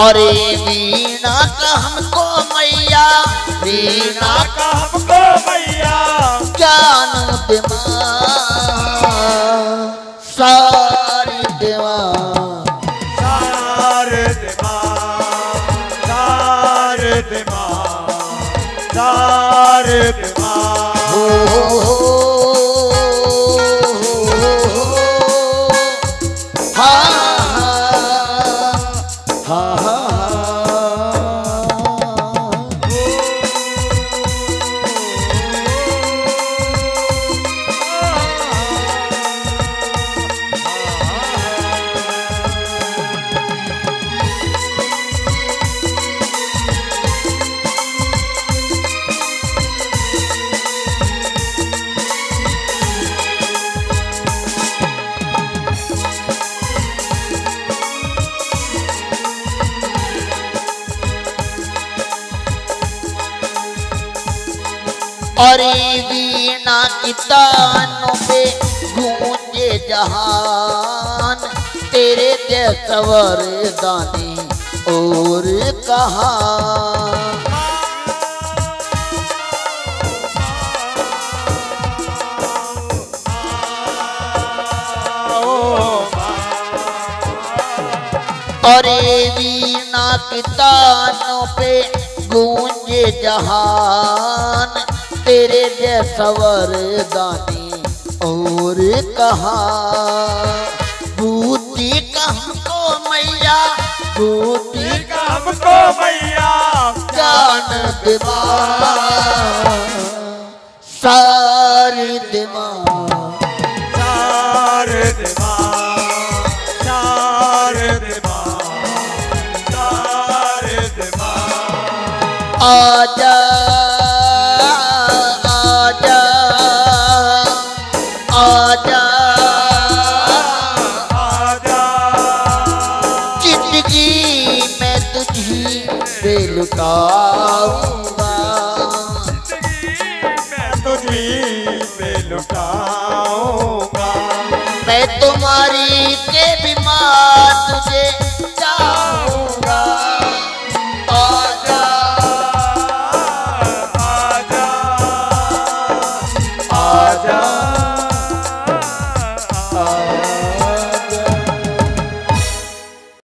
अरे वीणा का हमको मैया, वीणा का हमको मैया ज्ञान दिमाग सारी दिमाग सार दिमाग सार दिमाग सार दिमाग अरे वीणा की तानों पे गूंजे जहान, तेरे जैसा वरदानी और कहा अरे वीणा की पे गूंजे जहान तेरे जैसा वरदानी और कहा बूटी का हमको मैया बूटी का हमको मैया ज्ञान दिमाग सारी दिमाग सार दिमाग सार दिमाग सार दिमाग आजा लुटाऊँगा। तुझी पे लुटाऊँगा। मैं तुम्हारी के बीमार